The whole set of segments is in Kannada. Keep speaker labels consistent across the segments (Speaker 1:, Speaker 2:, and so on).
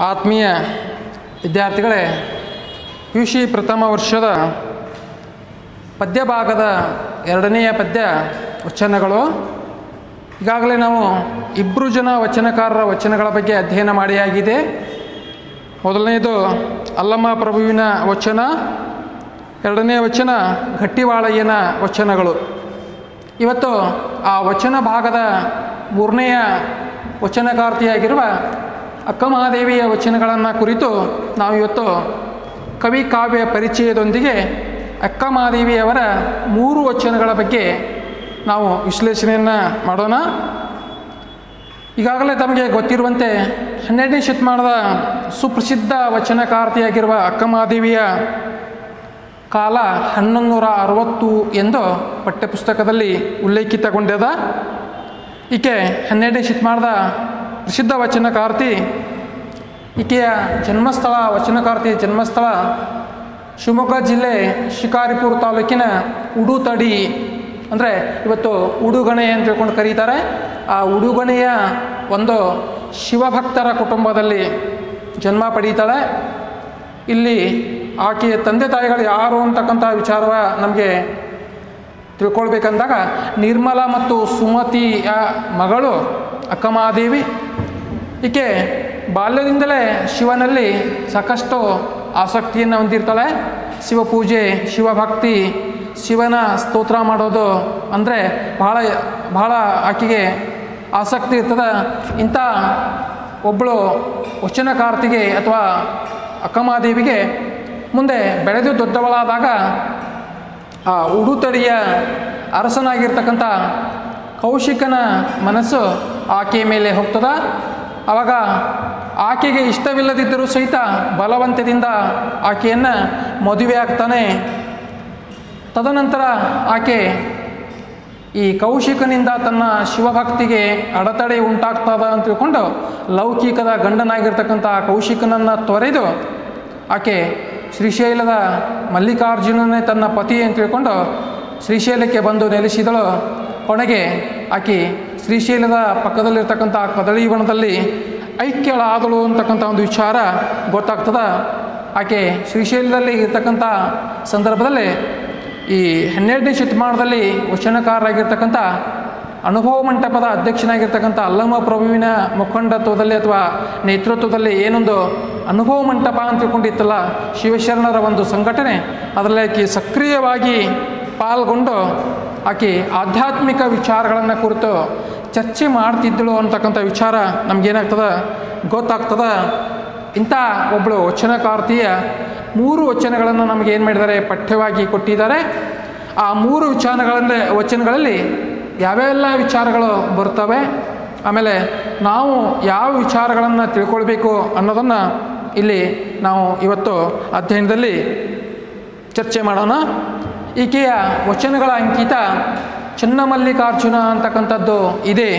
Speaker 1: ಆತ್ಮೀಯ ವಿದ್ಯಾರ್ಥಿಗಳೇ ಯು ಸಿ ಪ್ರಥಮ ವರ್ಷದ ಪದ್ಯಭಾಗದ ಎರಡನೆಯ ಪದ್ಯ ವಚನಗಳು. ಈಗಾಗಲೇ ನಾವು ಇಬ್ಬರು ಜನ ವಚನಕಾರರ ವಚನಗಳ ಬಗ್ಗೆ ಅಧ್ಯಯನ ಮಾಡಿಯಾಗಿದೆ. ಮೊದಲನೆಯದು ಅಲ್ಲಮ್ಮ ಪ್ರಭುವಿನ ವಚನ ಎರಡನೇ ವಚನ ಗಟ್ಟಿವಾಳಯ್ಯನ ವಚನಗಳು. ಇವತ್ತು ಆ ವಚನ ಭಾಗದ ಮೂರನೆಯ ವಚನಕಾರ್ತಿಯಾಗಿರುವ ಅಕ್ಕಮಹಾದೇವಿಯ ವಚನಗಳನ್ನು ಕುರಿತು ನಾವು ಇವತ್ತು ಕವಿ ಕಾವ್ಯ ಪರಿಚಯದೊಂದಿಗೆ ಅಕ್ಕಮಹಾದೇವಿಯವರ ಮೂರು ವಚನಗಳ ಬಗ್ಗೆ ನಾವು ವಿಶ್ಲೇಷಣೆಯನ್ನು ಮಾಡೋಣ. ಈಗಾಗಲೇ ತಮಗೆ ಗೊತ್ತಿರುವಂತೆ ಹನ್ನೆರಡನೇ ಶತಮಾನದ ಸುಪ್ರಸಿದ್ಧ ವಚನಕಾರ್ತಿಯಾಗಿರುವ ಅಕ್ಕಮಹಾದೇವಿಯ ಕಾಲ ಹನ್ನೊಂದು ನೂರ ಅರವತ್ತು ಎಂದು ಪಠ್ಯಪುಸ್ತಕದಲ್ಲಿ ಉಲ್ಲೇಖಿತಗೊಂಡದ. ಈಕೆ ಹನ್ನೆರಡನೇ ಶತಮಾನದ ಪ್ರಸಿದ್ಧ ವಚನಕಾರ್ತಿ ಈಕೆಯ ಜನ್ಮಸ್ಥಳ ವಚನಕಾರ್ತಿಯ ಜನ್ಮಸ್ಥಳ, ಶಿವಮೊಗ್ಗ ಜಿಲ್ಲೆ, ಶಿಕಾರಿಪುರ ತಾಲೂಕಿನ ಉಡುತಡಿ. ಅಂದರೆ ಇವತ್ತು ಉಡುಗಣೆ ಅಂತ ತಿಳ್ಕೊಂಡು ಕರೀತಾರೆ. ಆ ಉಡುಗಣೆಯ ಒಂದು ಶಿವಭಕ್ತರ ಕುಟುಂಬದಲ್ಲಿ ಜನ್ಮ ಪಡೀತಾಳೆ. ಇಲ್ಲಿ ಆಕೆಯ ತಂದೆ ತಾಯಿಗಳು ಯಾರು ಅಂತಕ್ಕಂಥ ವಿಚಾರ ನಮಗೆ ತಿಳ್ಕೊಳ್ಬೇಕಂದಾಗ ನಿರ್ಮಲ ಮತ್ತು ಸುಮತಿಯ ಮಗಳು ಅಕ್ಕಮಹಾದೇವಿ ಈಕೆ ಬಾಲ್ಯದಿಂದಲೇ ಶಿವನಲ್ಲಿ ಸಾಕಷ್ಟು ಆಸಕ್ತಿಯನ್ನು ಹೊಂದಿರ್ತಾಳೆ. ಶಿವಪೂಜೆ, ಶಿವಭಕ್ತಿ, ಶಿವನ ಸ್ತೋತ್ರ ಮಾಡೋದು ಅಂದರೆ ಬಹಳ ಬಹಳ ಆಕೆಗೆ ಆಸಕ್ತಿ ಇರ್ತದೆ. ಇಂಥ ಒಬ್ಬಳು ವಚನಕಾರ್ತಿಗೆ ಅಥವಾ ಅಕ್ಕಮಾದೇವಿಗೆ ಮುಂದೆ ಬೆಳೆದು ದೊಡ್ಡವಳಾದಾಗ ಆ ಉಡುತಡಿಯ ಅರಸನಾಗಿರ್ತಕ್ಕಂಥ ಕೌಶಿಕನ ಮನಸ್ಸು ಆಕೆಯ ಮೇಲೆ ಹೋಗ್ತದ. ಆವಾಗ ಆಕೆಗೆ ಇಷ್ಟವಿಲ್ಲದಿದ್ದರೂ ಸಹಿತ ಬಲವಂತದಿಂದ ಆಕೆಯನ್ನು ಮದುವೆ ಆಗ್ತಾನೆ. ತದನಂತರ ಆಕೆ ಈ ಕೌಶಿಕನಿಂದ ತನ್ನ ಶಿವಭಕ್ತಿಗೆ ಅಡೆತಡೆ ಉಂಟಾಗ್ತದ ಅಂತ ತಿಳ್ಕೊಂಡು ಲೌಕಿಕದ ಗಂಡನಾಗಿರ್ತಕ್ಕಂಥ ಕೌಶಿಕನನ್ನು ತೊರೆದು ಆಕೆ ಶ್ರೀಶೈಲದ ಮಲ್ಲಿಕಾರ್ಜುನನೇ ತನ್ನ ಪತಿ ಅಂತ ತಿಳ್ಕೊಂಡು ಶ್ರೀಶೈಲಕ್ಕೆ ಬಂದು ನೆಲೆಸಿದಳು. ಕೊನೆಗೆ ಆಕೆ ಶ್ರೀಶೈಲದ ಪಕ್ಕದಲ್ಲಿರ್ತಕ್ಕಂಥ ಕದಳಿ ವನದಲ್ಲಿ ಐಕ್ಯಳಾದಳು ಅಂತಕ್ಕಂಥ ಒಂದು ವಿಚಾರ ಗೊತ್ತಾಗ್ತದ. ಆಕೆ ಶ್ರೀಶೈಲದಲ್ಲಿ ಇರ್ತಕ್ಕಂಥ ಸಂದರ್ಭದಲ್ಲಿ ಈ ಹನ್ನೆರಡನೇ ಶತಮಾನದಲ್ಲಿ ವಚನಕಾರರಾಗಿರ್ತಕ್ಕಂಥ ಅನುಭವ ಮಂಟಪದ ಅಧ್ಯಕ್ಷನಾಗಿರ್ತಕ್ಕಂಥ ಅಲ್ಲಮ ಪ್ರಭುವಿನ ಮುಖಂಡತ್ವದಲ್ಲಿ ಅಥವಾ ನೇತೃತ್ವದಲ್ಲಿ ಏನೊಂದು ಅನುಭವ ಮಂಟಪ ಅಂತ ತಿಳ್ಕೊಂಡಿತ್ತಲ್ಲ, ಶಿವಶರಣರ ಒಂದು ಸಂಘಟನೆ, ಅದರಲ್ಲಿ ಆಕೆ ಸಕ್ರಿಯವಾಗಿ ಪಾಲ್ಗೊಂಡು ಆಕೆ ಆಧ್ಯಾತ್ಮಿಕ ವಿಚಾರಗಳನ್ನು ಕುರಿತು ಚರ್ಚೆ ಮಾಡ್ತಿದ್ದಳು ಅಂತಕ್ಕಂಥ ವಿಚಾರ ನಮಗೇನಾಗ್ತದ? ಗೊತ್ತಾಗ್ತದ? ಇಂಥ ಒಬ್ಬಳು ವಚನಕಾರ್ತಿಯ ಮೂರು ವಚನಗಳನ್ನು ನಮಗೆ ಏನು ಮಾಡಿದ್ದಾರೆ? ಪಠ್ಯವಾಗಿ ಕೊಟ್ಟಿದ್ದಾರೆ. ಆ ಮೂರು ವಿಚಾರಗಳಲ್ಲಿ ವಚನಗಳಲ್ಲಿ ಯಾವೆಲ್ಲ ವಿಚಾರಗಳು ಬರ್ತವೆ? ಆಮೇಲೆ ನಾವು ಯಾವ ವಿಚಾರಗಳನ್ನು ತಿಳ್ಕೊಳ್ಬೇಕು ಅನ್ನೋದನ್ನು ಇಲ್ಲಿ ನಾವು ಇವತ್ತು ಅಧ್ಯಯನದಲ್ಲಿ ಚರ್ಚೆ ಮಾಡೋಣ. ಈಕೆಯ ವಚನಗಳ ಅಂಕಿತ ಚನ್ನಮಲ್ಲಿಕಾರ್ಜುನ ಅಂತಕ್ಕಂಥದ್ದು ಇದೆ.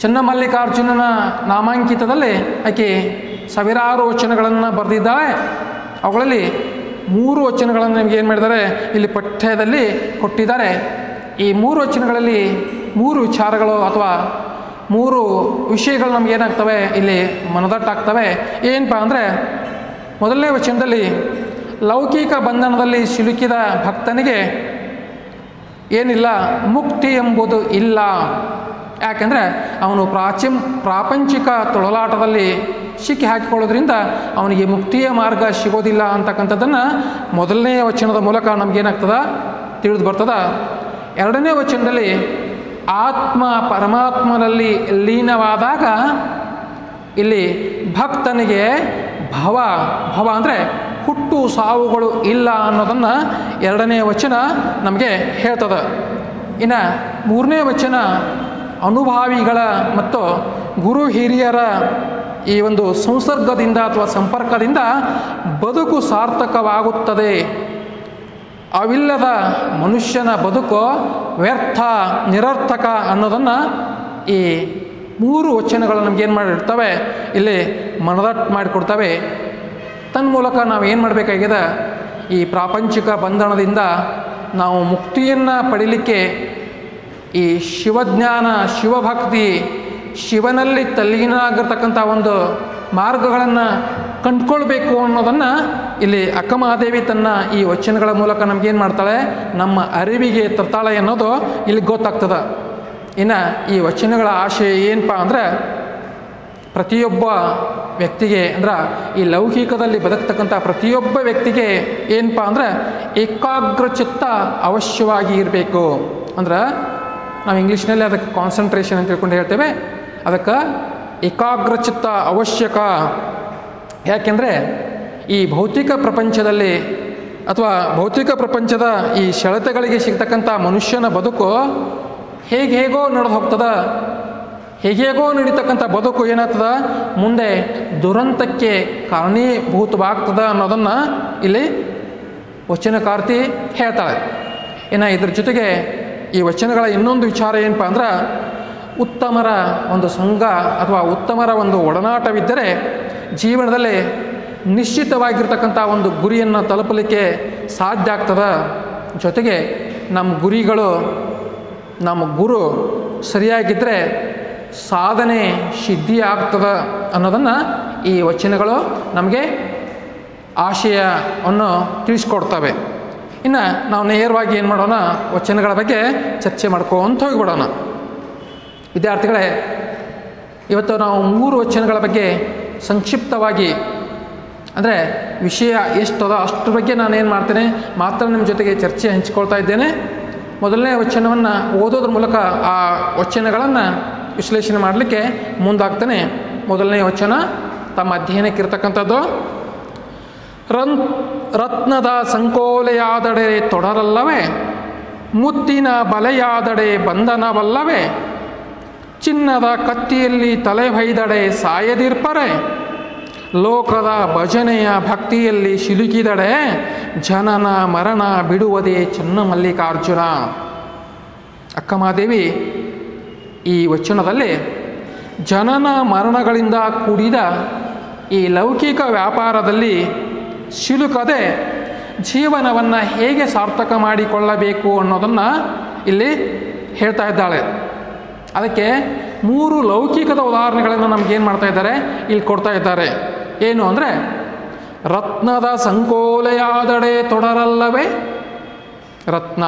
Speaker 1: ಚನ್ನಮಲ್ಲಿಕಾರ್ಜುನನ ನಾಮಾಂಕಿತದಲ್ಲಿ ಆಕೆ ಸಾವಿರಾರು ವಚನಗಳನ್ನು ಬರೆದಿದ್ದಾಳೆ. ಅವುಗಳಲ್ಲಿ ಮೂರು ವಚನಗಳನ್ನು ನಿಮಗೆ ಏನು ಮಾಡಿದ್ದಾರೆ? ಇಲ್ಲಿ ಪಠ್ಯದಲ್ಲಿ ಕೊಟ್ಟಿದ್ದಾರೆ. ಈ ಮೂರು ವಚನಗಳಲ್ಲಿ ಮೂರು ವಿಚಾರಗಳು ಅಥವಾ ಮೂರು ವಿಷಯಗಳು ನಮ್ಗೆ ಏನಾಗ್ತವೆ? ಇಲ್ಲಿ ಮನದಟ್ಟಾಗ್ತವೆ. ಏನಪ್ಪ ಅಂದರೆ ಮೊದಲನೇ ವಚನದಲ್ಲಿ ಲೌಕಿಕ ಬಂಧನದಲ್ಲಿ ಸಿಲುಕಿದ ಭಕ್ತನಿಗೆ ಏನಿಲ್ಲ, ಮುಕ್ತಿ ಎಂಬುದು ಇಲ್ಲ. ಯಾಕೆಂದರೆ ಅವನು ಪ್ರಾಚೀನ್, ಪ್ರಾಪಂಚಿಕ ತೊಳಲಾಟದಲ್ಲಿ ಸಿಕ್ಕಿ ಹಾಕಿಕೊಳ್ಳೋದ್ರಿಂದ ಅವನಿಗೆ ಮುಕ್ತಿಯ ಮಾರ್ಗ ಸಿಗೋದಿಲ್ಲ ಅಂತಕ್ಕಂಥದ್ದನ್ನು ಮೊದಲನೇ ವಚನದ ಮೂಲಕ ನಮಗೇನಾಗ್ತದ? ತಿಳಿದು ಬರ್ತದ? ಎರಡನೇ ವಚನದಲ್ಲಿ ಆತ್ಮ ಪರಮಾತ್ಮನಲ್ಲಿ ಲೀನವಾದಾಗ ಇಲ್ಲಿ ಭಕ್ತನಿಗೆ ಭವ ಭವ ಅಂದರೆ ಹುಟ್ಟು ಸಾವುಗಳು ಇಲ್ಲ ಅನ್ನೋದನ್ನು ಎರಡನೇ ವಚನ ನಮಗೆ ಹೇಳ್ತದೆ. ಇನ್ನು ಮೂರನೇ ವಚನ ಅನುಭಾವಿಗಳ ಮತ್ತು ಗುರು ಹಿರಿಯರ ಈ ಒಂದು ಸಂಸರ್ಗದಿಂದ ಅಥವಾ ಸಂಪರ್ಕದಿಂದ ಬದುಕು ಸಾರ್ಥಕವಾಗುತ್ತದೆ. ಅವಿಲ್ಲದ ಮನುಷ್ಯನ ಬದುಕು ವ್ಯರ್ಥ, ನಿರರ್ಥಕ ಅನ್ನೋದನ್ನು ಈ ಮೂರು ವಚನಗಳು ನಮಗೇನು ಮಾಡಿರ್ತವೆ? ಇಲ್ಲಿ ಮನದಟ್ಟು ಮಾಡಿಕೊಡ್ತವೆ. ತನ್ಮೂಲಕ ನಾವು ಏನು ಮಾಡಬೇಕಾಗಿದೆ? ಈ ಪ್ರಾಪಂಚಿಕ ಬಂಧನದಿಂದ ನಾವು ಮುಕ್ತಿಯನ್ನು ಪಡೀಲಿಕ್ಕೆ ಈ ಶಿವಜ್ಞಾನ, ಶಿವಭಕ್ತಿ, ಶಿವನಲ್ಲಿ ತಲ್ಲೀನಾಗಿರ್ತಕ್ಕಂಥ ಒಂದು ಮಾರ್ಗಗಳನ್ನು ಕಂಡ್ಕೊಳ್ಬೇಕು ಅನ್ನೋದನ್ನು ಇಲ್ಲಿ ಅಕ್ಕಮಹಾದೇವಿ ತನ್ನ ಈ ವಚನಗಳ ಮೂಲಕ ನಮಗೇನು ಮಾಡ್ತಾಳೆ? ನಮ್ಮ ಅರಿವಿಗೆ ತರ್ತಾಳೆ ಅನ್ನೋದು ಇಲ್ಲಿ ಗೊತ್ತಾಗ್ತದೆ. ಇನ್ನು ಈ ವಚನಗಳ ಆಶಯ ಏನಪ್ಪ ಅಂದರೆ ಪ್ರತಿಯೊಬ್ಬ ವ್ಯಕ್ತಿಗೆ ಅಂದ್ರೆ ಈ ಲೌಕಿಕದಲ್ಲಿ ಬದುಕ್ತಕ್ಕಂಥ ಪ್ರತಿಯೊಬ್ಬ ವ್ಯಕ್ತಿಗೆ ಏನಪ್ಪ ಅಂದ್ರೆ ಏಕಾಗ್ರಚಿತ್ತ ಅವಶ್ಯವಾಗಿ ಇರಬೇಕು. ಅಂದ್ರೆ ನಾವು ಇಂಗ್ಲೀಷ್ನಲ್ಲಿ ಅದಕ್ಕೆ ಕಾನ್ಸಂಟ್ರೇಷನ್ ಅಂತ ತಿಳ್ಕೊಂಡು ಹೇಳ್ತೇವೆ. ಅದಕ್ಕೆ ಏಕಾಗ್ರಚಿತ್ತ ಅವಶ್ಯಕ. ಯಾಕೆಂದರೆ ಈ ಭೌತಿಕ ಪ್ರಪಂಚದಲ್ಲಿ ಅಥವಾ ಭೌತಿಕ ಪ್ರಪಂಚದ ಈ ಸೆಳೆತಗಳಿಗೆ ಸಿಗ್ತಕ್ಕಂಥ ಮನುಷ್ಯನ ಬದುಕು ಹೇಗೆ ಹೇಗೋ ನಡೆದು ಹೋಗ್ತದ ಹೇಗೇಗೋ ನಡೀತಕ್ಕಂಥ ಬದುಕು ಏನಾಗ್ತದ? ಮುಂದೆ ದುರಂತಕ್ಕೆ ಕಾರಣೀಭೂತವಾಗ್ತದ ಅನ್ನೋದನ್ನು ಇಲ್ಲಿ ವಚನಕಾರ್ತಿ ಹೇಳ್ತಾಳೆ. ಇನ್ನು ಇದ್ರ ಜೊತೆಗೆ ಈ ವಚನಗಳ ಇನ್ನೊಂದು ವಿಚಾರ ಏನಪ್ಪ ಅಂದ್ರೆ, ಉತ್ತಮರ ಒಂದು ಸಂಘ ಅಥವಾ ಉತ್ತಮರ ಒಂದು ಒಡನಾಟವಿದ್ದರೆ ಜೀವನದಲ್ಲಿ ನಿಶ್ಚಿತವಾಗಿರ್ತಕ್ಕಂಥ ಒಂದು ಗುರಿಯನ್ನು ತಲುಪಲಿಕ್ಕೆ ಸಾಧ್ಯ ಆಗ್ತದ. ಜೊತೆಗೆ ನಮ್ಮ ಗುರಿಗಳು ನಮ್ಮ ಗುರು ಸರಿಯಾಗಿದ್ದರೆ ಸಾಧನೆ ಸಿದ್ಧಿ ಆಗ್ತದ ಅನ್ನೋದನ್ನು ಈ ವಚನಗಳು ನಮಗೆ ಆಶಯವನ್ನು ತಿಳಿಸ್ಕೊಡ್ತವೆ. ಇನ್ನು ನಾವು ನೇರವಾಗಿ ಏನು ಮಾಡೋಣ, ವಚನಗಳ ಬಗ್ಗೆ ಚರ್ಚೆ ಮಾಡ್ಕೊಂತ ಹೋಗಿಬಿಡೋಣ. ವಿದ್ಯಾರ್ಥಿಗಳೇ, ಇವತ್ತು ನಾವು ಮೂರು ವಚನಗಳ ಬಗ್ಗೆ ಸಂಕ್ಷಿಪ್ತವಾಗಿ, ಅಂದರೆ ವಿಷಯ ಎಷ್ಟದ ಅಷ್ಟರ ಬಗ್ಗೆ ನಾನೇನು ಮಾಡ್ತೇನೆ, ಮಾತ್ರ ನಿಮ್ಮ ಜೊತೆಗೆ ಚರ್ಚೆ ಹಂಚಿಕೊಳ್ತಾ ಇದ್ದೇನೆ. ಮೊದಲನೇ ವಚನವನ್ನು ಓದೋದ್ರ ಮೂಲಕ ಆ ವಚನಗಳನ್ನು ವಿಶ್ಲೇಷಣೆ ಮಾಡಲಿಕ್ಕೆ ಮುಂದಾಗ್ತಾನೆ ಮೊದಲನೇ ವಚನ, ತಮ್ಮ ಅಧ್ಯಯನಕ್ಕಿರ್ತಕ್ಕಂಥದ್ದು ರನ್, ರತ್ನದ ಸಂಕೋಲೆಯಾದಡೆ ತೊಡರಲ್ಲವೇ, ಮುತ್ತಿನ ಬಲೆಯಾದಡೆ ಬಂಧನವಲ್ಲವೇ, ಚಿನ್ನದ ಕತ್ತಿಯಲ್ಲಿ ತಲೆ ಹೊಯ್ದಡೆ ಸಾಯದಿರ್ಪರೆ, ಲೋಕದ ಭಜನೆಯ ಭಕ್ತಿಯಲ್ಲಿ ಸಿಲುಕಿದಡೆ, ಜನನ ಮರಣ ಬಿಡುವುದೇ ಚೆನ್ನ ಅಕ್ಕಮಾದೇವಿ ಈ ವಚನದಲ್ಲಿ ಜನನ ಮರಣಗಳಿಂದ ಕೂಡಿದ ಈ ಲೌಕಿಕ ವ್ಯಾಪಾರದಲ್ಲಿ ಸಿಲುಕದೆ ಜೀವನವನ್ನು ಹೇಗೆ ಸಾರ್ಥಕ ಮಾಡಿಕೊಳ್ಳಬೇಕು ಅನ್ನೋದನ್ನು ಇಲ್ಲಿ ಹೇಳ್ತಾ ಇದ್ದಾಳೆ. ಅದಕ್ಕೆ ಮೂರು ಲೌಕಿಕದ ಉದಾಹರಣೆಗಳನ್ನು ನಮಗೇನು ಮಾಡ್ತಾ ಇದ್ದಾರೆ? ಇಲ್ಲಿ ಕೊಡ್ತಾ ಇದ್ದಾರೆ. ಏನು ಅಂದರೆ, ರತ್ನದ ಸಂಕೋಲೆಯಾದಡೆ ತೊಡರಲ್ಲವೇ? ರತ್ನ.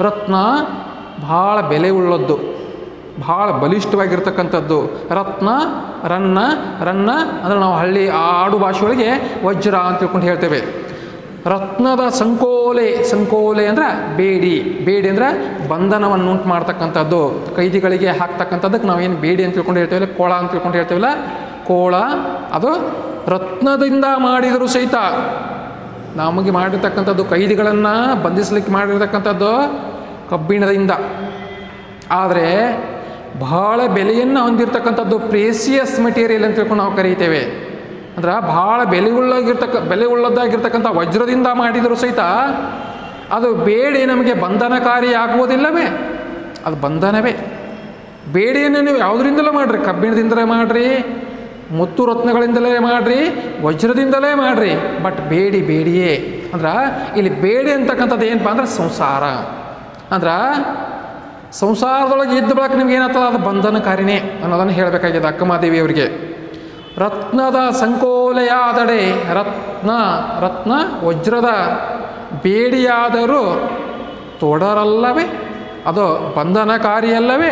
Speaker 1: ರತ್ನ ಭಾಳ ಬೆಲೆ ಉಳ್ಳದ್ದು ಭಾಳ ಬಲಿಷ್ಠವಾಗಿರ್ತಕ್ಕಂಥದ್ದು. ರತ್ನ, ರನ್ನ ರನ್ನ ಅಂದರೆ ನಾವು ಹಳ್ಳಿ ಆಡು ಭಾಷೆಯೊಳಗೆ ವಜ್ರ ಅಂತ ತಿಳ್ಕೊಂಡು ಹೇಳ್ತೇವೆ. ರತ್ನದ ಸಂಕೋಲೆ ಸಂಕೋಲೆ ಅಂದರೆ ಬೇಡಿ. ಬೇಡಿ ಅಂದರೆ ಬಂಧನವನ್ನು ಉಂಟು ಮಾಡ್ತಕ್ಕಂಥದ್ದು. ಕೈದಿಗಳಿಗೆ ಹಾಕ್ತಕ್ಕಂಥದ್ದಕ್ಕೆ ನಾವೇನು ಬೇಡಿ ಅಂತ ತಿಳ್ಕೊಂಡು ಹೇಳ್ತೇವೆ ಕೋಳ ಅಂತ ತಿಳ್ಕೊಂಡು ಹೇಳ್ತೇವಲ್ಲ ಕೋಳ, ಅದು ರತ್ನದಿಂದ ಮಾಡಿದರೂ ಸಹಿತ ನಮಗೆ ಮಾಡಿರ್ತಕ್ಕಂಥದ್ದು, ಕೈದಿಗಳನ್ನು ಬಂಧಿಸಲಿಕ್ಕೆ ಮಾಡಿರ್ತಕ್ಕಂಥದ್ದು ಕಬ್ಬಿಣದಿಂದ. ಆದರೆ ಬಹಳ ಬೆಲೆಯನ್ನು ಹೊಂದಿರತಕ್ಕಂಥದ್ದು ಪ್ರೇಸಿಯಸ್ ಮೆಟೀರಿಯಲ್ ಅಂತ ತಿಳ್ಕೊಂಡು ನಾವು ಕರೀತೇವೆ. ಅಂದ್ರೆ ಭಾಳ ಬೆಲೆ ಉಳ್ಳಾಗಿರ್ತಕ್ಕ ಬೆಲೆ ಉಳ್ಳದ್ದಾಗಿರ್ತಕ್ಕಂಥ ವಜ್ರದಿಂದ ಮಾಡಿದರೂ ಸಹಿತ ಅದು ಬೇಡಿ ನಮಗೆ ಬಂಧನಕಾರಿ ಆಗುವುದಿಲ್ಲವೇ? ಅದು ಬಂಧನವೇ. ಬೇಡಿಯನ್ನು ನೀವು ಯಾವುದರಿಂದಲೇ ಮಾಡಿರಿ, ಕಬ್ಬಿಣದಿಂದಲೇ ಮಾಡಿರಿ, ಮುತ್ತು ರತ್ನಗಳಿಂದಲೇ ಮಾಡಿರಿ, ವಜ್ರದಿಂದಲೇ ಮಾಡಿರಿ, ಬಟ್ ಬೇಡಿ, ಬೇಡಿಯೇ. ಅಂದ್ರೆ ಇಲ್ಲಿ ಬೇಡಿ ಅಂತಕ್ಕಂಥದ್ದು ಏನಪ್ಪ ಅಂದ್ರೆ ಸಂಸಾರ. ಅಂದ್ರೆ ಸಂಸಾರದೊಳಗೆ ಇದ್ದ ಬಳಕ ನಿಮ್ಗೆ ಏನಾಗ್ತದೆ ಅದು ಬಂಧನಕಾರಿನೇ ಅನ್ನೋದನ್ನು ಹೇಳಬೇಕಾಗಿದೆ ಅಕ್ಕಮಾದೇವಿ ಅವರಿಗೆ ರತ್ನದ ಸಂಕೋಲೆಯಾದಡೆ, ರತ್ನ ರತ್ನ ವಜ್ರದ ಬೇಡಿಯಾದರೂ ತೊಡರಲ್ಲವೇ? ಅದು ಬಂಧನಕಾರಿಯಲ್ಲವೇ?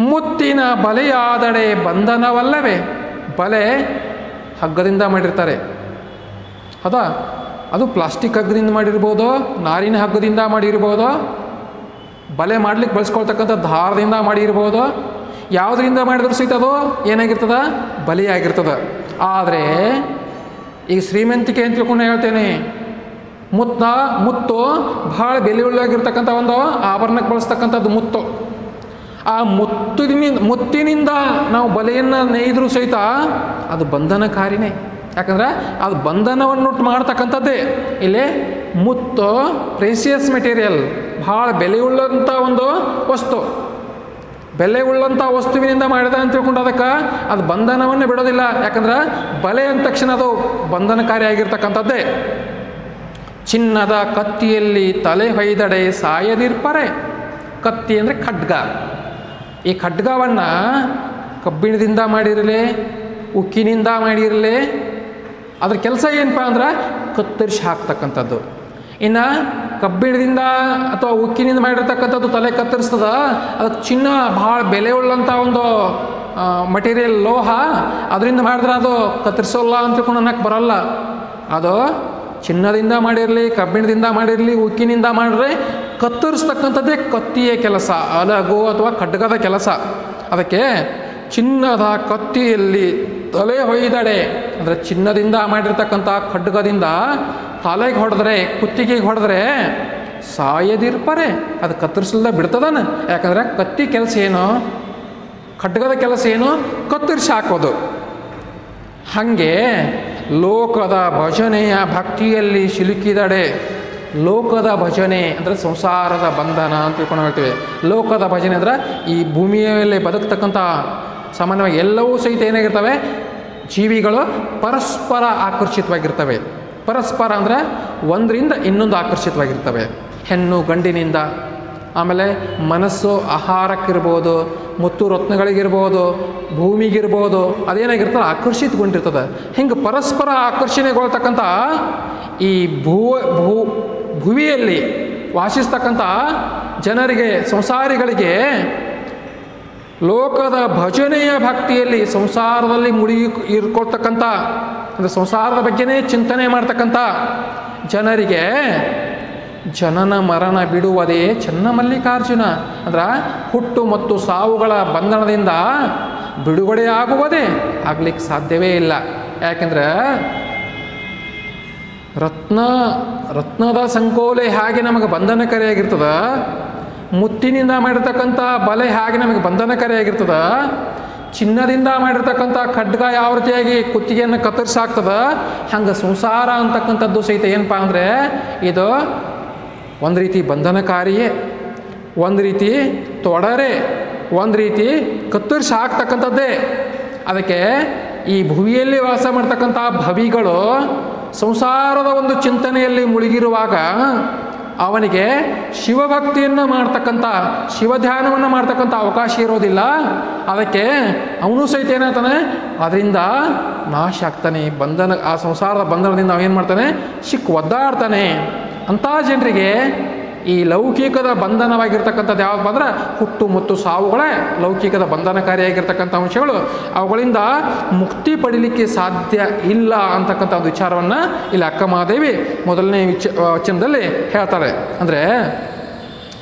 Speaker 1: ಮುತ್ತಿನ ಬಲೆಯಾದಡೆ ಬಂಧನವಲ್ಲವೇ? ಬಲೆ ಹಗ್ಗದಿಂದ ಮಾಡಿರ್ತಾರೆ. ಹೌದಾ? ಅದು ಪ್ಲಾಸ್ಟಿಕ್ ಹಗ್ಗದಿಂದ ಮಾಡಿರ್ಬೋದು, ನಾರಿನ ಹಗ್ಗದಿಂದ ಮಾಡಿರ್ಬೋದು? ಬಲೆ ಮಾಡ್ಲಿಕ್ಕೆ ಬಳಸ್ಕೊಳ್ತಕ್ಕಂಥ ದಾರದಿಂದ ಮಾಡಿರ್ಬೋದು ಯಾವುದರಿಂದ ಮಾಡಿದ್ರು ಸಹಿತ ಅದು? ಏನಾಗಿರ್ತದ? ಬಲಿಯಾಗಿರ್ತದ. ಆದರೆ ಈಗ ಶ್ರೀಮಂತಿಕೆ ಅಂತ ತಿಳ್ಕೊಂಡು ಹೇಳ್ತೇನೆ ಮುತ್ತ ಮುತ್ತು ಭಾಳ ಬೆಲೆ ಉಳ್ಳಾಗಿರ್ತಕ್ಕಂಥ ಒಂದು ಆಭರಣಕ್ಕೆ ಬಳಸ್ತಕ್ಕಂಥದ್ದು ಮುತ್ತು. ಆ ಮುತ್ತಿನಿಂದ ಮುತ್ತಿನಿಂದ ನಾವು ಬಲೆಯನ್ನು ನೇಯ್ದರೂ ಸಹಿತ ಅದು ಬಂಧನಕಾರಿನೇ. ಯಾಕಂದ್ರೆ, ಅದು ಬಂಧನವನ್ನುಟ್ಟು ಮಾಡ್ತಕ್ಕಂಥದ್ದೇ. ಇಲ್ಲಿ ಮುತ್ತು ಪ್ರೇಸಿಯಸ್ ಮೆಟೀರಿಯಲ್ ಭಾಳ ಬೆಲೆಯುಳ್ಳಂಥ ಒಂದು ವಸ್ತು. ಬೆಲೆ ಉಳ್ಳಂಥ ವಸ್ತುವಿನಿಂದ ಮಾಡಿದ ಅಂತ ತಿಳ್ಕೊಂಡು ಅದಕ್ಕೆ ಅದು ಬಂಧನವನ್ನು ಬಿಡೋದಿಲ್ಲ. ಯಾಕಂದ್ರೆ ಬಲೆ ಅಂದ ತಕ್ಷಣ ಅದು ಬಂಧನಕಾರಿಯಾಗಿರ್ತಕ್ಕಂಥದ್ದೇ ಚಿನ್ನದ ಕತ್ತಿಯಲ್ಲಿ ತಲೆ ಹೊಯ್ದಡೆ ಸಾಯದಿರ್ಪರೆ. ಕತ್ತಿ ಅಂದರೆ ಖಡ್ಗ. ಈ ಖಡ್ಗವನ್ನು ಕಬ್ಬಿಣದಿಂದ ಮಾಡಿರಲಿ, ಉಕ್ಕಿನಿಂದ ಮಾಡಿರಲಿ. ಅದ್ರ ಕೆಲಸ ಏನಪ್ಪ ಅಂದ್ರೆ ಕತ್ತರಿಸಿ ಹಾಕ್ತಕ್ಕಂಥದ್ದು. ಇನ್ನು ಕಬ್ಬಿಣದಿಂದ ಅಥವಾ ಉಕ್ಕಿನಿಂದ ಮಾಡಿರ್ತಕ್ಕಂಥದ್ದು ತಲೆ ಕತ್ತರಿಸ್ತದ? ಅದಕ್ಕೆ ಚಿನ್ನ ಭಾಳ ಬೆಲೆ ಉಳ್ಳಂಥ ಒಂದು ಮಟೀರಿಯಲ್ ಲೋಹ, ಅದರಿಂದ ಮಾಡಿದ್ರೆ ಅದು ಕತ್ತರಿಸೋಲ್ಲ ಅಂತ ತಿಳ್ಕೊಂಡು ಅನ್ನಕ್ಕೆ ಬರಲ್ಲ. ಅದು ಚಿನ್ನದಿಂದ ಮಾಡಿರಲಿ, ಕಬ್ಬಿಣದಿಂದ ಮಾಡಿರಲಿ, ಉಕ್ಕಿನಿಂದ ಮಾಡಿದ್ರೆ ಕತ್ತರಿಸ್ತಕ್ಕಂಥದ್ದೇ ಕತ್ತಿಯ ಕೆಲಸ, ಅಲಗು ಅಥವಾ ಖಡ್ಗದ ಕೆಲಸ. ಅದಕ್ಕೆ ಚಿನ್ನದ ಕತ್ತಿಯಲ್ಲಿ ತಲೆ ಹೊಯ್ದಡೆ. ಅಂದರೆ ಚಿನ್ನದಿಂದ ಮಾಡಿರ್ತಕ್ಕಂಥ ಖಡ್ಗದಿಂದ ತಲೆಗೆ ಹೊಡೆದ್ರೆ, ಕುತ್ತಿಗೆಗೆ ಹೊಡೆದ್ರೆ ಸಾಯದಿರ್ಪಾರೆ. ಅದು ಕತ್ತರಿಸಲ್ದ ಬಿಡ್ತದಾನ. ಯಾಕಂದ್ರೆ ಕತ್ತಿ ಕೆಲಸ ಏನು? ಖಡ್ಗದ ಕೆಲಸ ಏನು? ಕತ್ತರಿಸಿ ಹಾಕೋದು. ಹಾಗೆ ಲೋಕದ ಭಜನೆಯ ಭಕ್ತಿಯಲ್ಲಿ ಸಿಲುಕಿದಡೆ ಲೋಕದ ಭಜನೆ ಅಂದರೆ ಸಂಸಾರದ ಬಂಧನ ಅಂತ ತಿಳ್ಕೊಂಡು ಹೇಳ್ತೀವಿ. ಲೋಕದ ಭಜನೆ ಅಂದ್ರೆ ಈ ಭೂಮಿಯಲ್ಲಿ ಬದುಕ್ತಕ್ಕಂಥ ಸಾಮಾನ್ಯವಾಗಿ ಎಲ್ಲವೂ ಸಹಿತ ಏನಾಗಿರ್ತವೆ? ಜೀವಿಗಳು ಪರಸ್ಪರ ಆಕರ್ಷಿತವಾಗಿರ್ತವೆ. ಪರಸ್ಪರ ಅಂದರೆ ಒಂದರಿಂದ ಇನ್ನೊಂದು ಆಕರ್ಷಿತವಾಗಿರ್ತವೆ. ಹೆಣ್ಣು ಗಂಡಿನಿಂದ, ಆಮೇಲೆ ಮನಸ್ಸು ಆಹಾರಕ್ಕಿರ್ಬೋದು, ಮುತ್ತು ರತ್ನಗಳಿಗಿರ್ಬೋದು, ಭೂಮಿಗಿರ್ಬೋದು, ಅದೇನಾಗಿರ್ತದೆ? ಆಕರ್ಷಿತಗೊಂಡಿರ್ತದೆ. ಹಿಂಗೆ ಪರಸ್ಪರ ಆಕರ್ಷಣೆಗೊಳ್ತಕ್ಕಂಥ ಈ ಭೂ ಭೂ, ಭುವಿಯಲ್ಲಿ ವಾಸಿಸ್ತಕ್ಕಂಥ ಜನರಿಗೆ, ಸಂಸಾರಿಗಳಿಗೆ ಲೋಕದ ಭಜನೆಯ ಭಕ್ತಿಯಲ್ಲಿ ಸಂಸಾರದಲ್ಲಿ ಮುಳುಗಿ ಇರ್ಕೊಳ್ತಕ್ಕಂಥ ಅಂದರೆ ಸಂಸಾರದ ಬಗ್ಗೆನೇ ಚಿಂತನೆ ಮಾಡ್ತಕ್ಕಂಥ ಜನರಿಗೆ ಜನನ ಮರಣ ಬಿಡುವುದೇ ಚೆನ್ನ ಮಲ್ಲಿಕಾರ್ಜುನ. ಅಂದ್ರೆ ಹುಟ್ಟು ಮತ್ತು ಸಾವುಗಳ ಬಂಧನದಿಂದ ಬಿಡುಗಡೆ ಆಗುವುದೇ ಆಗ್ಲಿಕ್ಕೆ ಸಾಧ್ಯವೇ ಇಲ್ಲ. ಯಾಕೆಂದ್ರೆ ರತ್ನ, ರತ್ನದ ಸಂಕೋಲೆ ಹಾಗೆ ನಮಗೆ ಬಂಧನಕಾರಿಯಾಗಿರ್ತದ, ಮುತ್ತಿನಿಂದ ಮಾಡಿರ್ತಕ್ಕಂಥ ಬಲೆ ಹಾಗೆ ನಮಗೆ ಬಂಧನಕಾರಿಯಾಗಿರ್ತದ ಚಿನ್ನದಿಂದ ಮಾಡಿರ್ತಕ್ಕಂಥ ಖಡ್ಗ ಯಾವ ರೀತಿಯಾಗಿ ಕುತ್ತಿಗೆಯನ್ನು ಕತ್ತರಿಸಾಗ್ತದ? ಹಂಗೆ ಸಂಸಾರ ಅಂತಕ್ಕಂಥದ್ದು ಸಹಿತ ಏನಪ್ಪ ಅಂದರೆ, ಇದು ಒಂದು ರೀತಿ ಬಂಧನಕಾರಿಯೇ, ಒಂದು ರೀತಿ ತೊಡರೆ, ಒಂದು ರೀತಿ ಕತ್ತರಿಸಿ ಆಗ್ತಕ್ಕಂಥದ್ದೇ ಅದಕ್ಕೆ ಈ ಭುವಿಯಲ್ಲಿ ವಾಸ ಮಾಡ್ತಕ್ಕಂಥ ಭವಿಗಳು ಸಂಸಾರದ ಒಂದು ಚಿಂತನೆಯಲ್ಲಿ ಮುಳುಗಿರುವಾಗ ಅವನಿಗೆ ಶಿವಭಕ್ತಿಯನ್ನು ಮಾಡ್ತಕ್ಕಂಥ, ಶಿವಧ್ಯಾನವನ್ನು ಮಾಡ್ತಕ್ಕಂಥ ಅವಕಾಶ ಇರೋದಿಲ್ಲ. ಅದಕ್ಕೆ ಅವನು ಸಹಿತ ಏನಾಗ್ತಾನೆ? ಅದರಿಂದ ನಾಶ ಆಗ್ತಾನೆ. ಬಂಧನ, ಆ ಸಂಸಾರದ ಬಂಧನದಿಂದ ಅವನೇನು ಮಾಡ್ತಾನೆ? ಸಿಕ್ಕು ಒದ್ದಾಡ್ತಾನೆ. ಅಂಥ ಜನರಿಗೆ ಈ ಲೌಕಿಕದ ಬಂಧನವಾಗಿರ್ತಕ್ಕಂಥದ್ದು ಯಾವ್ದು ಬಂದ್ರೆ ಹುಟ್ಟು ಮತ್ತು ಸಾವುಗಳೇ ಲೌಕಿಕದ ಬಂಧನಕಾರಿಯಾಗಿರ್ತಕ್ಕಂಥ ಅಂಶಗಳು. ಅವುಗಳಿಂದ ಮುಕ್ತಿ ಪಡಿಲಿಕ್ಕೆ ಸಾಧ್ಯ ಇಲ್ಲ ಅಂತಕ್ಕಂಥ ಒಂದು ವಿಚಾರವನ್ನು ಇಲ್ಲಿ ಅಕ್ಕ ಮಹಾದೇವಿ ಮೊದಲನೇ ವಿಚ ವಚನದಲ್ಲಿ ಹೇಳ್ತಾರೆ. ಅಂದರೆ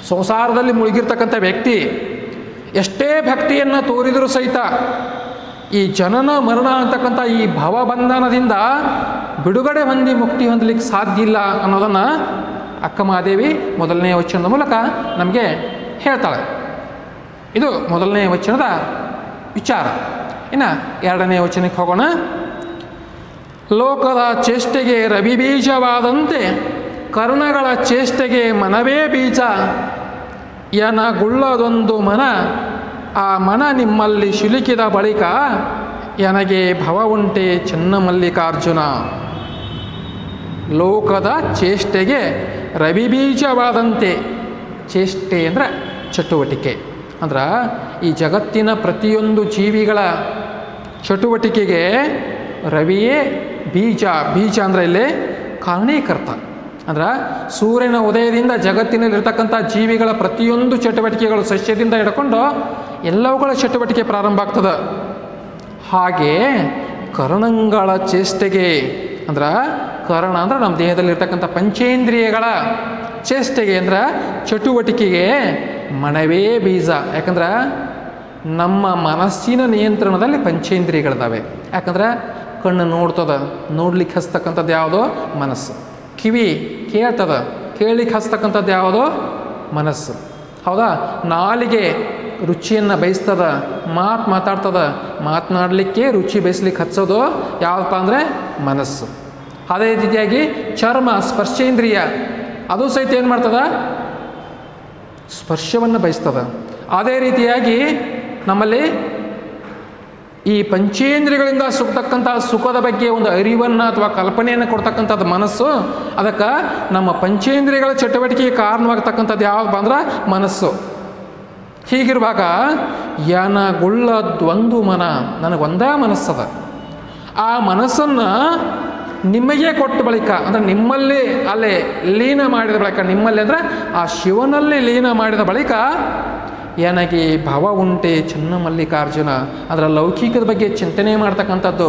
Speaker 1: ಸಂಸಾರದಲ್ಲಿ ಮುಳುಗಿರ್ತಕ್ಕಂಥ ವ್ಯಕ್ತಿ ಎಷ್ಟೇ ಭಕ್ತಿಯನ್ನು ತೋರಿದರೂ ಸಹಿತ ಈ ಜನನ ಮರಣ ಅಂತಕ್ಕಂಥ ಈ ಭವಬಂಧನದಿಂದ ಬಿಡುಗಡೆ ಹೊಂದಿ ಮುಕ್ತಿ ಹೊಂದಲಿಕ್ಕೆ ಸಾಧ್ಯ ಇಲ್ಲ ಅನ್ನೋದನ್ನು ಅಕ್ಕ ಮಹಾದೇವಿ ಮೊದಲನೇ ವಚನದ ಮೂಲಕ ನಮಗೆ ಹೇಳ್ತಾಳೆ. ಇದು ಮೊದಲನೇ ವಚನದ ವಿಚಾರ. ಇನ್ನು ಎರಡನೇ ವಚನಕ್ಕೆ ಹೋಗೋಣ. ಲೋಕದ ಚೇಷ್ಟೆಗೆ ರವಿ ಬೀಜವಾದಂತೆ ಕರುಣಗಳ ಚೇಷ್ಟೆಗೆ ಮನವೇ ಬೀಜ. ಎನಗುಳ್ಳದೊಂದು ಮನ, ಆ ಮನ ನಿಮ್ಮಲ್ಲಿ ಶಿಲುಕಿದ ಬಳಿಕ ಎನಗೆ ಭವ ಉಂಟೆ ಚೆನ್ನಮಲ್ಲಿಕಾರ್ಜುನ. ಲೋಕದ ಚೇಷ್ಟೆಗೆ ರವಿಬೀಜವಾದಂತೆ ಚೇಷ್ಟೆ ಅಂದರೆ ಚಟುವಟಿಕೆ. ಅಂದ್ರೆ ಈ ಜಗತ್ತಿನ ಪ್ರತಿಯೊಂದು ಜೀವಿಗಳ ಚಟುವಟಿಕೆಗೆ ರವಿಯೇ ಬೀಜ ಬೀಜ ಅಂದರೆ ಇಲ್ಲಿ ಕಾರಣೀಕರ್ತ. ಅಂದ್ರೆ ಸೂರ್ಯನ ಉದಯದಿಂದ ಜಗತ್ತಿನಲ್ಲಿರ್ತಕ್ಕಂಥ ಜೀವಿಗಳ ಪ್ರತಿಯೊಂದು ಚಟುವಟಿಕೆಗಳು ಸಸ್ಯದಿಂದ ಹಿಡ್ಕೊಂಡು ಎಲ್ಲವುಗಳ ಚಟುವಟಿಕೆ ಪ್ರಾರಂಭ ಆಗ್ತದೆ. ಹಾಗೆ ಕರ್ಣಂಗಳ ಚೇಷ್ಟೆಗೆ ಅಂದ್ರೆ ಕರ್ಣ ಅಂದ್ರೆ ನಮ್ಮ ದೇಹದಲ್ಲಿರ್ತಕ್ಕಂಥ ಪಂಚೇಂದ್ರಿಯಗಳ ಚೇಷ್ಟೆಗೆ ಅಂದ್ರೆ ಚಟುವಟಿಕೆಗೆ ಮನವೇ ಬೀಜ. ಯಾಕಂದ್ರೆ ನಮ್ಮ ಮನಸ್ಸಿನ ನಿಯಂತ್ರಣದಲ್ಲಿ ಪಂಚೇಂದ್ರಿಯಗಳಿದ್ದಾವೆ ಯಾಕಂದ್ರೆ ಕಣ್ಣು ನೋಡ್ತದ ನೋಡ್ಲಿಕ್ಕೆ ಹಚ್ತಕ್ಕಂಥದ್ದು ಯಾವುದೋ ಮನಸ್ಸು. ಕಿವಿ ಕೇಳ್ತದ ಕೇಳಲಿಕ್ಕೆ ಹಚ್ತಕ್ಕಂಥದ್ದು ಯಾವುದೋ ಮನಸ್ಸು. ಹೌದಾ? ನಾಲಿಗೆ ರುಚಿಯನ್ನು ಬಯಸ್ತದ, ಮಾತು ಮಾತಾಡ್ತದ, ಮಾತನಾಡಲಿಕ್ಕೆ ರುಚಿ ಬಯಸ್ಲಿಕ್ಕೆ ಹಚ್ಚೋದು ಯಾವಪ್ಪ ಅಂದರೆ ಮನಸ್ಸು. ಅದೇ ರೀತಿಯಾಗಿ ಚರ್ಮ ಸ್ಪರ್ಶೇಂದ್ರಿಯ, ಅದು ಸಹಿತ ಏನು ಮಾಡ್ತದ? ಸ್ಪರ್ಶವನ್ನು ಬಯಸ್ತದ. ಅದೇ ರೀತಿಯಾಗಿ ನಮ್ಮಲ್ಲಿ ಈ ಪಂಚೇಂದ್ರಿಯಗಳಿಂದ ಸುಗ್ತಕ್ಕಂಥ ಸುಖದ ಬಗ್ಗೆ ಒಂದು ಅರಿವನ್ನು ಅಥವಾ ಕಲ್ಪನೆಯನ್ನು ಕೊಡ್ತಕ್ಕಂಥದ್ದು ಮನಸ್ಸು. ಅದಕ್ಕೆ ನಮ್ಮ ಪಂಚೇಂದ್ರಿಯಗಳ ಚಟುವಟಿಕೆಗೆ ಕಾರಣವಾಗ್ತಕ್ಕಂಥದ್ದು ಯಾವ್ದು ಬಂದ್ರೆ ಮನಸ್ಸು. ಹೀಗಿರುವಾಗ ಯಾನಗುಳ್ಳದೊಂದು ಮನ ನನಗೆ ಒಂದೇ ಮನಸ್ಸದ. ಆ ಮನಸ್ಸನ್ನು ನಿಮಗೆ ಕೊಟ್ಟ ಬಳಿಕ, ಅಂದರೆ ನಿಮ್ಮಲ್ಲಿ ಅಲ್ಲಿ ಲೀನ ಮಾಡಿದ ಬಳಿಕ, ನಿಮ್ಮಲ್ಲಿ ಅಂದರೆ ಆ ಶಿವನಲ್ಲಿ ಲೀನ ಮಾಡಿದ ಬಳಿಕ ಏನಾಗಿ ಭವ ಉಂಟೆ ಚೆನ್ನ ಮಲ್ಲಿಕಾರ್ಜುನ. ಅದರ ಲೌಕಿಕದ ಬಗ್ಗೆ ಚಿಂತನೆ ಮಾಡ್ತಕ್ಕಂಥದ್ದು,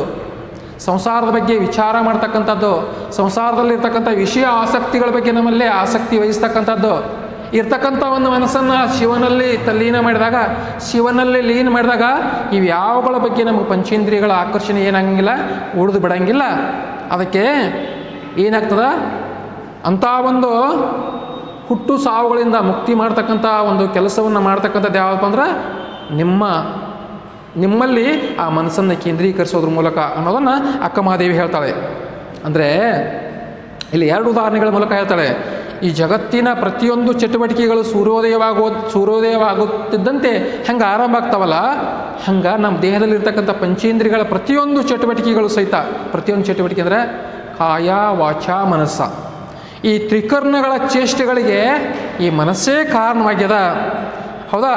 Speaker 1: ಸಂಸಾರದ ಬಗ್ಗೆ ವಿಚಾರ ಮಾಡ್ತಕ್ಕಂಥದ್ದು, ಸಂಸಾರದಲ್ಲಿರ್ತಕ್ಕಂಥ ವಿಷಯ ಆಸಕ್ತಿಗಳ ಬಗ್ಗೆ ನಮ್ಮಲ್ಲಿ ಆಸಕ್ತಿ ವಹಿಸ್ತಕ್ಕಂಥದ್ದು. ಇರ್ತಕ್ಕಂಥ ಒಂದು ಮನಸ್ಸನ್ನು ಶಿವನಲ್ಲಿ ತಲ್ಲೀನ ಮಾಡಿದಾಗ, ಶಿವನಲ್ಲಿ ಲೀನ ಮಾಡಿದಾಗ ಇವ್ಯಾವುಗಳ ಬಗ್ಗೆ ನಮಗೆ ಪಂಚೇಂದ್ರಿಯಗಳ ಆಕರ್ಷಣೆ ಏನಾಗಂಗಿಲ್ಲ, ಉಳಿದು ಬಿಡಂಗಿಲ್ಲ. ಅದಕ್ಕೆ ಏನಾಗ್ತದ? ಅಂಥ ಒಂದು ಹುಟ್ಟು ಸಾವುಗಳಿಂದ ಮುಕ್ತಿ ಮಾಡ್ತಕ್ಕಂಥ ಒಂದು ಕೆಲಸವನ್ನು ಮಾಡ್ತಕ್ಕಂಥದ್ದು ಯಾವಪ್ಪ ಅಂದ್ರೆ ನಿಮ್ಮ, ನಿಮ್ಮಲ್ಲಿ ಆ ಮನಸ್ಸನ್ನು ಕೇಂದ್ರೀಕರಿಸೋದ್ರ ಮೂಲಕ ಅನ್ನೋದನ್ನು ಅಕ್ಕಮಹಾದೇವಿ ಹೇಳ್ತಾಳೆ. ಅಂದರೆ ಇಲ್ಲಿ ಎರಡು ಉದಾಹರಣೆಗಳ ಮೂಲಕ ಹೇಳ್ತಾಳೆ. ಈ ಜಗತ್ತಿನ ಪ್ರತಿಯೊಂದು ಚಟುವಟಿಕೆಗಳು ಸೂರ್ಯೋದಯವಾಗೋ, ಸೂರ್ಯೋದಯವಾಗುತ್ತಿದ್ದಂತೆ ಹೆಂಗೆ ಆರಂಭ ಆಗ್ತಾವಲ್ಲ? ಹಂಗೆ ನಮ್ಮ ದೇಹದಲ್ಲಿರ್ತಕ್ಕಂಥ ಪಂಚೇಂದ್ರಿಯಗಳ ಪ್ರತಿಯೊಂದು ಚಟುವಟಿಕೆಗಳು ಸಹಿತ, ಪ್ರತಿಯೊಂದು ಚಟುವಟಿಕೆ ಅಂದರೆ ಕಾಯ, ವಾಚ, ಮನಸ್ಸ. ಈ ತ್ರಿಕರ್ಣಗಳ ಚೇಷ್ಟೆಗಳಿಗೆ ಈ ಮನಸ್ಸೇ ಕಾರಣವಾಗ್ಯದ. ಹೌದಾ?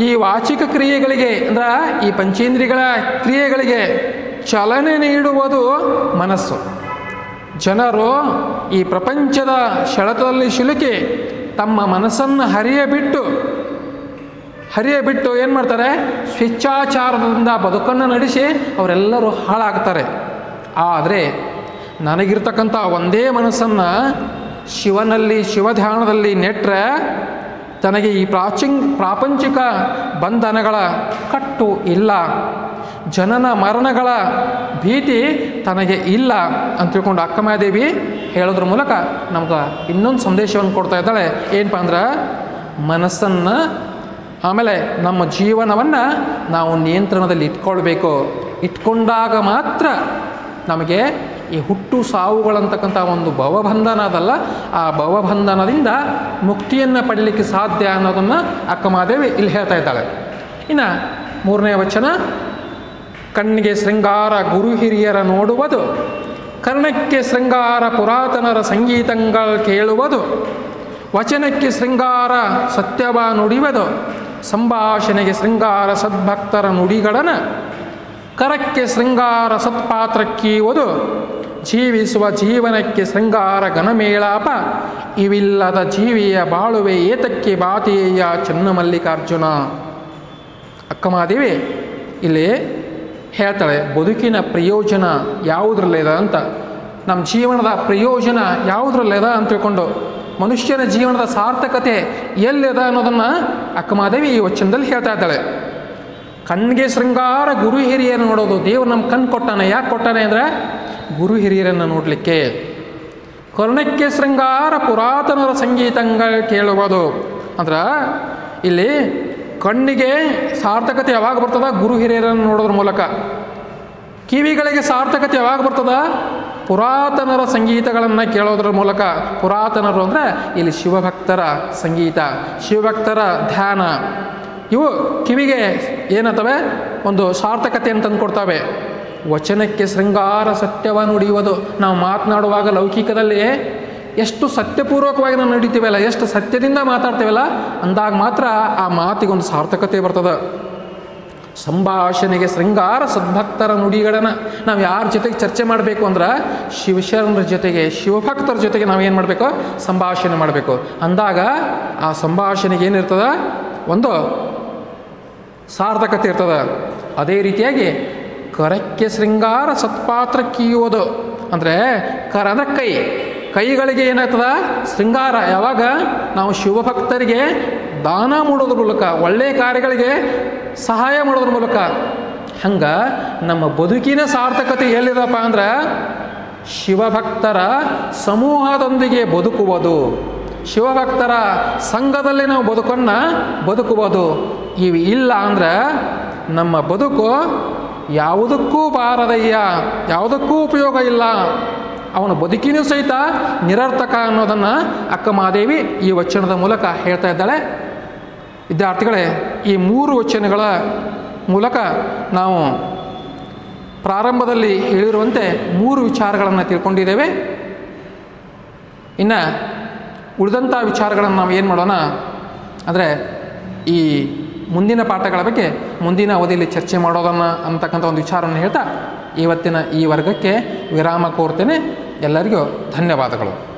Speaker 1: ಈ ವಾಚಿಕ ಕ್ರಿಯೆಗಳಿಗೆ ಅಂದ್ರೆ ಈ ಪಂಚೇಂದ್ರಿಯಗಳ ಕ್ರಿಯೆಗಳಿಗೆ ಚಲನೆ ನೀಡುವುದು ಮನಸ್ಸು. ಜನರು ಈ ಪ್ರಪಂಚದ ಸೆಳೆತದಲ್ಲಿ ಸಿಲುಕಿ ತಮ್ಮ ಮನಸ್ಸನ್ನು ಹರಿಯಬಿಟ್ಟು ಹರಿಯಬಿಟ್ಟು ಏನು ಮಾಡ್ತಾರೆ? ಸ್ವೇಚ್ಛಾಚಾರದಿಂದ ಬದುಕನ್ನು ನಡೆಸಿ ಅವರೆಲ್ಲರೂ ಹಾಳಾಗ್ತಾರೆ. ಆದರೆ ನನಗಿರ್ತಕ್ಕಂಥ ಒಂದೇ ಮನಸ್ಸನ್ನು ಶಿವನಲ್ಲಿ, ಶಿವಧ್ಯಾನದಲ್ಲಿ ನೆಟ್ಟರೆ ತನಗೆ ಈ ಪ್ರಾಚೀನ್ ಪ್ರಾಪಂಚಿಕ ಬಂಧನಗಳ ಕಟ್ಟು ಇಲ್ಲ. ಜನನ ಮರಣಗಳ ಭೀತಿ ತನಗೆ ಇಲ್ಲ ಅಂತ ತಿಳ್ಕೊಂಡು ಅಕ್ಕಮಹಾದೇವಿ ಹೇಳೋದ್ರ ಮೂಲಕ ನಮ್ಗೆ ಇನ್ನೊಂದು ಸಂದೇಶವನ್ನು ಕೊಡ್ತಾ ಇದ್ದಾಳೆ. ಏನಪ್ಪ ಅಂದ್ರೆ, ಮನಸ್ಸನ್ನು ಆಮೇಲೆ ನಮ್ಮ ಜೀವನವನ್ನು ನಾವು ನಿಯಂತ್ರಣದಲ್ಲಿ ಇಟ್ಕೊಳ್ಬೇಕು. ಇಟ್ಕೊಂಡಾಗ ಮಾತ್ರ ನಮಗೆ ಈ ಹುಟ್ಟು ಸಾವುಗಳಂತಕ್ಕಂಥ ಒಂದು ಭವಬಂಧನ ಅದಲ್ಲ, ಆ ಭವಬಂಧನದಿಂದ ಮುಕ್ತಿಯನ್ನು ಪಡೀಲಿಕ್ಕೆ ಸಾಧ್ಯ ಅನ್ನೋದನ್ನು ಅಕ್ಕಮಾದೇವಿ ಇಲ್ಲಿ ಹೇಳ್ತಾ ಇದ್ದಾಳೆ. ಇನ್ನು ಮೂರನೇ ವಚನ, ಕಣ್ಣಿಗೆ ಶೃಂಗಾರ ಗುರು ಹಿರಿಯರ ನೋಡುವುದು, ಕರ್ಣಕ್ಕೆ ಶೃಂಗಾರ ಪುರಾತನರ ಸಂಗೀತಗಳು ಕೇಳುವುದು, ವಚನಕ್ಕೆ ಶೃಂಗಾರ ಸತ್ಯವ ನುಡಿಯುವುದು ಸಂಭಾಷಣೆಗೆ ಶೃಂಗಾರ ಸದ್ಭಕ್ತರ ನುಡಿಗಳನ್ನು ಕರಕ್ಕೆ ಶೃಂಗಾರ ಸತ್ಪಾತ್ರಕ್ಕೀವುದು ಜೀವಿಸುವ ಜೀವನಕ್ಕೆ ಶೃಂಗಾರ ಘನಮೇಳಾಪ. ಇವಿಲ್ಲದ ಜೀವಿಯ ಬಾಳುವೆ ಏತಕ್ಕೆ ಬಾತಿಯಯ್ಯ ಚನ್ನಮಲ್ಲಿಕಾರ್ಜುನ ಅಕ್ಕಮಾದೇವಿ ಇಲ್ಲಿ ಹೇಳ್ತಾಳೆ, ಬದುಕಿನ ಪ್ರಯೋಜನ ಯಾವುದ್ರಲ್ಲಿದೆ? ಅಂತ. ನಮ್ಮ ಜೀವನದ ಪ್ರಯೋಜನ ಯಾವುದ್ರಲ್ಲಿದ? ಅಂತ ತಿಳ್ಕೊಂಡು ಮನುಷ್ಯನ ಜೀವನದ ಸಾರ್ಥಕತೆ ಎಲ್ಲಿದೆ ಅನ್ನೋದನ್ನು ಅಕ್ಕಮಾದೇವಿ ಈ ವಚನದಲ್ಲಿ ಹೇಳ್ತಾ ಇದ್ದಾಳೆ. ಕಣ್ಣಿಗೆ ಶೃಂಗಾರ ಗುರು ಹಿರಿಯರನ್ನು ನೋಡೋದು, ದೇವರು ನಮ್ಮ ಕಣ್ಣು ಕೊಟ್ಟಾನೆ, ಯಾಕೆ ಕೊಟ್ಟಾನೆ ಅಂದರೆ ಗುರು ಹಿರಿಯರನ್ನು ನೋಡಲಿಕ್ಕೆ. ಕರ್ಣಕ್ಕೆ ಶೃಂಗಾರ ಪುರಾತನರ ಸಂಗೀತಂಗ ಕೇಳುವುದು. ಅಂದ್ರೆ ಇಲ್ಲಿ ಕಣ್ಣಿಗೆ ಸಾರ್ಥಕತೆ ಯಾವಾಗ ಬರ್ತದ? ಗುರು ಹಿರಿಯರನ್ನು ನೋಡೋದ್ರ ಮೂಲಕ. ಕಿವಿಗಳಿಗೆ ಸಾರ್ಥಕತೆ ಯಾವಾಗ ಬರ್ತದ? ಪುರಾತನರ ಸಂಗೀತಗಳನ್ನು ಕೇಳೋದ್ರ ಮೂಲಕ ಪುರಾತನರು ಅಂದರೆ ಇಲ್ಲಿ ಶಿವಭಕ್ತರ ಸಂಗೀತ, ಶಿವಭಕ್ತರ ಧ್ಯಾನ. ಇವು ಕಿವಿಗೆ ಏನತ್ತವೆ ಒಂದು ಸಾರ್ಥಕತೆಯನ್ನು ತಂದುಕೊಡ್ತವೆ. ವಚನಕ್ಕೆ ಶೃಂಗಾರ ಸತ್ಯವ ನುಡಿಯುವುದು. ನಾವು ಮಾತನಾಡುವಾಗ ಲೌಕಿಕದಲ್ಲಿ ಎಷ್ಟು ಸತ್ಯಪೂರ್ವಕವಾಗಿ ನಾವು ನಡೀತೀವಲ್ಲ, ಎಷ್ಟು ಸತ್ಯದಿಂದ ಮಾತಾಡ್ತೀವಲ್ಲ, ಅಂದಾಗ ಮಾತ್ರ ಆ ಮಾತಿಗೊಂದು ಸಾರ್ಥಕತೆ ಬರ್ತದೆ. ಸಂಭಾಷಣೆಗೆ ಶೃಂಗಾರ ಸದ್ಭಕ್ತರ ನುಡಿಗಳನ್ನು ನಾವು ಯಾರ ಜೊತೆಗೆ ಚರ್ಚೆ ಮಾಡಬೇಕು ಅಂದ್ರೆ ಶಿವಶರಣರ ಜೊತೆಗೆ, ಶಿವಭಕ್ತರ ಜೊತೆಗೆ ನಾವು ಏನು ಮಾಡಬೇಕು? ಸಂಭಾಷಣೆ ಮಾಡಬೇಕು. ಅಂದಾಗ ಆ ಸಂಭಾಷಣೆಗೆ ಏನಿರ್ತದ? ಒಂದು ಸಾರ್ಥಕತೆ ಇರ್ತದೆ. ಅದೇ ರೀತಿಯಾಗಿ ಕರಕ್ಕೆ ಶೃಂಗಾರ ಸತ್ಪಾತ್ರ ಕೀಯೋದು. ಅಂದರೆ ಕರ ಅಂದರೆ ಕೈ. ಕೈಗಳಿಗೆ ಏನಾಗ್ತದ? ಶೃಂಗಾರ. ಯಾವಾಗ? ನಾವು ಶಿವಭಕ್ತರಿಗೆ ದಾನ ಮಾಡೋದ್ರ ಮೂಲಕ ಒಳ್ಳೆಯ ಕಾರ್ಯಗಳಿಗೆ ಸಹಾಯ ಮಾಡೋದ್ರ ಮೂಲಕ. ಹಂಗೆ ನಮ್ಮ ಬದುಕಿನ ಸಾರ್ಥಕತೆ ಎಲ್ಲಿದಪ್ಪ ಅಂದ್ರೆ, ಶಿವಭಕ್ತರ ಸಮೂಹದೊಂದಿಗೆ ಬದುಕುವುದು. ಶಿವಭಕ್ತರ ಸಂಘದಲ್ಲಿ ನಾವು ಬದುಕನ್ನು ಬದುಕುವುದು. ಇವು ಇಲ್ಲ ಅಂದ್ರೆ, ನಮ್ಮ ಬದುಕು ಯಾವುದಕ್ಕೂ ಬಾರದಯ್ಯ, ಯಾವುದಕ್ಕೂ ಉಪಯೋಗ ಇಲ್ಲ. ಅವನ ಬದುಕಿನೂ ಸಹಿತ ನಿರರ್ಥಕ ಅನ್ನೋದನ್ನು ಅಕ್ಕಮಾದೇವಿ ಈ ವಚನದ ಮೂಲಕ ಹೇಳ್ತಾ ಇದ್ದಾಳೆ. ವಿದ್ಯಾರ್ಥಿಗಳೇ, ಈ ಮೂರು ವಚನಗಳ ಮೂಲಕ ನಾವು ಪ್ರಾರಂಭದಲ್ಲಿ ಹೇಳಿರುವಂತೆ ಮೂರು ವಿಚಾರಗಳನ್ನು ತಿಳ್ಕೊಂಡಿದ್ದೇವೆ. ಇನ್ನು ಉಳಿದಂಥ ವಿಚಾರಗಳನ್ನು ನಾವು ಏನು ಮಾಡೋಣ ಅಂದರೆ, ಈ ಮುಂದಿನ ಪಾಠಗಳ ಬಗ್ಗೆ ಮುಂದಿನ ಅವಧಿಯಲ್ಲಿ ಚರ್ಚೆ ಮಾಡೋದನ್ನು ಅಂತಕ್ಕಂಥ ಒಂದು ವಿಚಾರವನ್ನು ಹೇಳ್ತಾ ಇವತ್ತಿನ ಈ ವರ್ಗಕ್ಕೆ ವಿರಾಮ ಕೋರ್ತೇನೆ. ಎಲ್ಲರಿಗೂ ಧನ್ಯವಾದಗಳು.